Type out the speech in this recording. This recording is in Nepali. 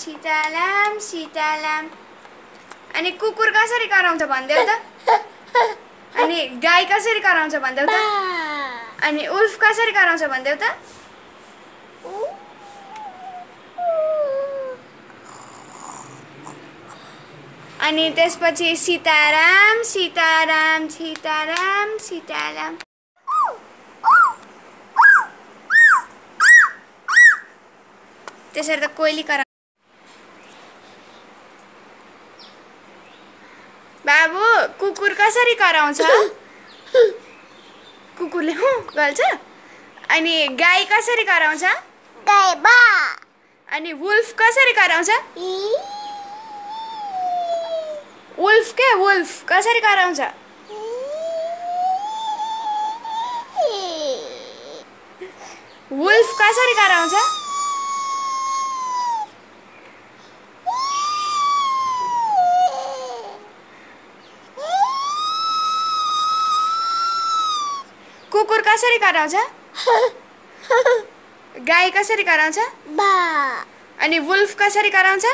सीताराम सीताराम अनि कुकुर कसरी कराउँछ भनिदेऊ त? अनि गाई कसरी कराउँछ भनिदेऊ त? अनि उल्फ कसरी कराउँछ भनिदेऊ त? अनि त्यसपछि सीताराम सीताराम सीताराम सीताराम। त्यसरी त कोइली करा कुकुर कसरी कराउँछ? कुकुरले हुँ गर्छ? अनि गाई कसरी कराउँछ? अनि वुल्फ कसरी कराउँछ? वुल्फ के वुल्फ? कसरी कराउँछ? वुल्फ कसरी कराउँछ? कुकुर कसरी कराउँछ? गाई कसरी कराउँछ? बा। अनि वुल्फ कसरी कराउँछ.